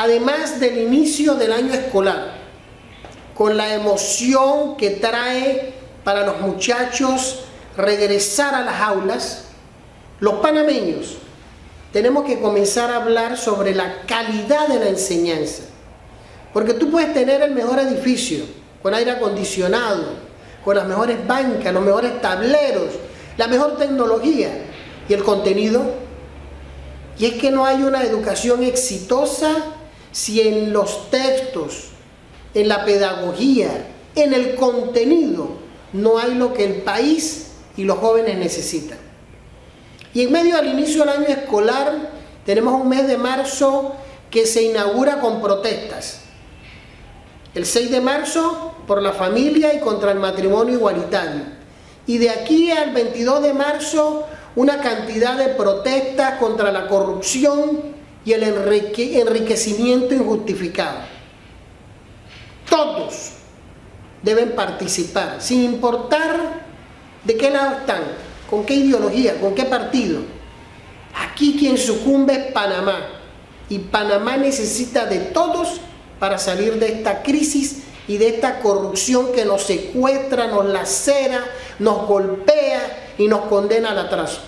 además del inicio del año escolar, con la emoción que trae para los muchachos regresar a las aulas, los panameños tenemos que comenzar a hablar sobre la calidad de la enseñanza. Porque tú puedes tener el mejor edificio, con aire acondicionado, con las mejores bancas, los mejores tableros, la mejor tecnología y el contenido. Y es que no hay una educación exitosa si en los textos, en la pedagogía, en el contenido, no hay lo que el país y los jóvenes necesitan. Y en medio del inicio del año escolar tenemos un mes de marzo que se inaugura con protestas. El 6 de marzo por la familia y contra el matrimonio igualitario. Y de aquí al 22 de marzo una cantidad de protestas contra la corrupción y el enriquecimiento injustificado. Todos deben participar, sin importar de qué lado están, con qué ideología, con qué partido. Aquí quien sucumbe es Panamá. Y Panamá necesita de todos para salir de esta crisis y de esta corrupción que nos secuestra, nos lacera, nos golpea y nos condena al atraso.